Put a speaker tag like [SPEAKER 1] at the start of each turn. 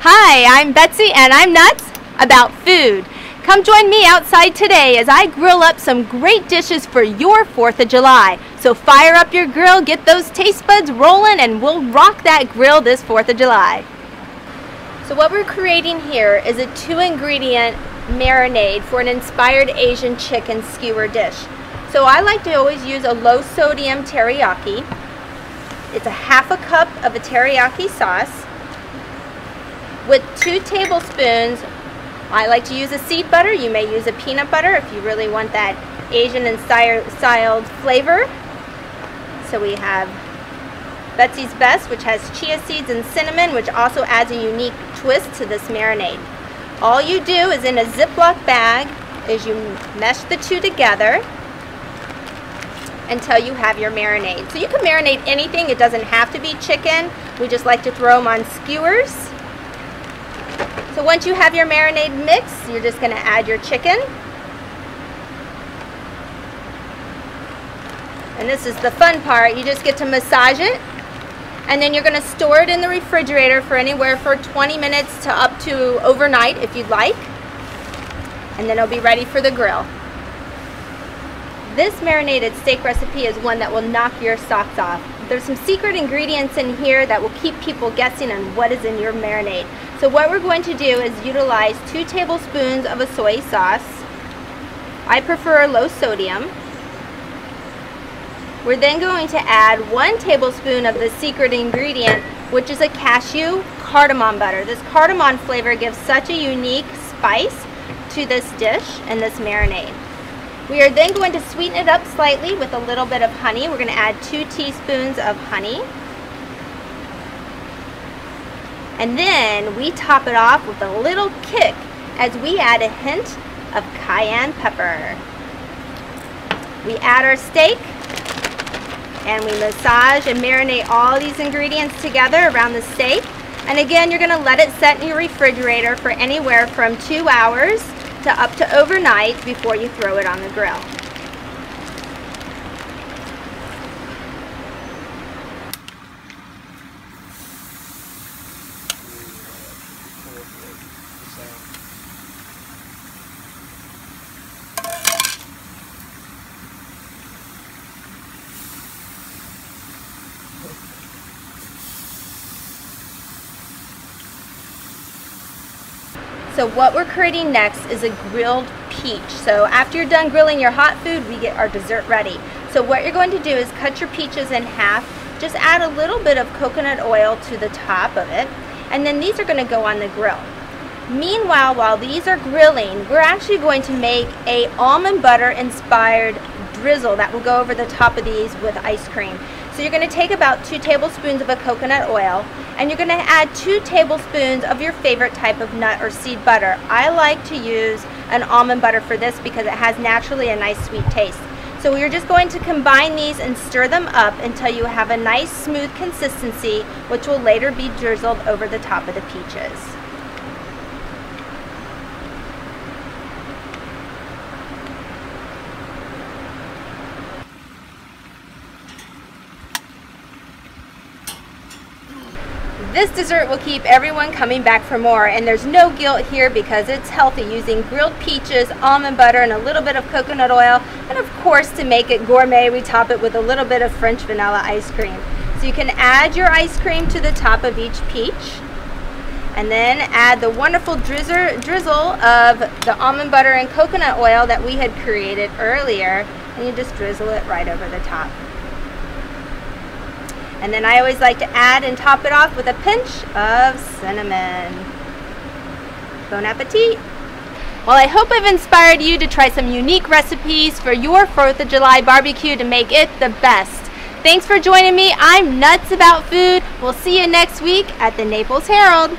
[SPEAKER 1] Hi, I'm Betsy and I'm nuts about food. Come join me outside today as I grill up some great dishes for your 4th of July. So fire up your grill, get those taste buds rolling, and we'll rock that grill this 4th of July. So what we're creating here is a two ingredient marinade for an inspired Asian chicken skewer dish. So I like to always use a low sodium teriyaki. It's a half a cup of a teriyaki sauce with two tablespoons I like to use a seed butter. You may use a peanut butter if you really want that Asian and styled flavor. So we have Betsy's Best, which has chia seeds and cinnamon, which also adds a unique twist to this marinade. All you do is in a Ziploc bag is you mesh the two together until you have your marinade. So you can marinate anything. It doesn't have to be chicken. We just like to throw them on skewers. So once you have your marinade mix, you're just going to add your chicken. And this is the fun part. You just get to massage it. And then you're going to store it in the refrigerator for anywhere for 20 minutes to up to overnight if you'd like. And then it'll be ready for the grill. This marinated steak recipe is one that will knock your socks off. There's some secret ingredients in here that will keep people guessing on what is in your marinade. So what we're going to do is utilize two tablespoons of a soy sauce. I prefer low sodium. We're then going to add one tablespoon of the secret ingredient, which is a cashew cardamom butter. This cardamom flavor gives such a unique spice to this dish and this marinade. We are then going to sweeten it up slightly with a little bit of honey. We're going to add two teaspoons of honey. And then we top it off with a little kick as we add a hint of cayenne pepper. We add our steak and we massage and marinate all these ingredients together around the steak. And again, you're gonna let it set in your refrigerator for anywhere from two hours to up to overnight before you throw it on the grill. So what we're creating next is a grilled peach. So after you're done grilling your hot food, we get our dessert ready. So what you're going to do is cut your peaches in half, just add a little bit of coconut oil to the top of it, and then these are going to go on the grill. Meanwhile, while these are grilling, we're actually going to make a almond butter inspired drizzle that will go over the top of these with ice cream. So you're going to take about two tablespoons of a coconut oil and you're going to add two tablespoons of your favorite type of nut or seed butter. I like to use an almond butter for this because it has naturally a nice sweet taste. So we're just going to combine these and stir them up until you have a nice smooth consistency which will later be drizzled over the top of the peaches. This dessert will keep everyone coming back for more and there's no guilt here because it's healthy using grilled peaches, almond butter, and a little bit of coconut oil. And of course to make it gourmet we top it with a little bit of French vanilla ice cream. So you can add your ice cream to the top of each peach and then add the wonderful drizzle, drizzle of the almond butter and coconut oil that we had created earlier and you just drizzle it right over the top. And then I always like to add and top it off with a pinch of cinnamon. Bon appetit! Well, I hope I've inspired you to try some unique recipes for your 4th of July barbecue to make it the best. Thanks for joining me. I'm nuts about food. We'll see you next week at the Naples Herald.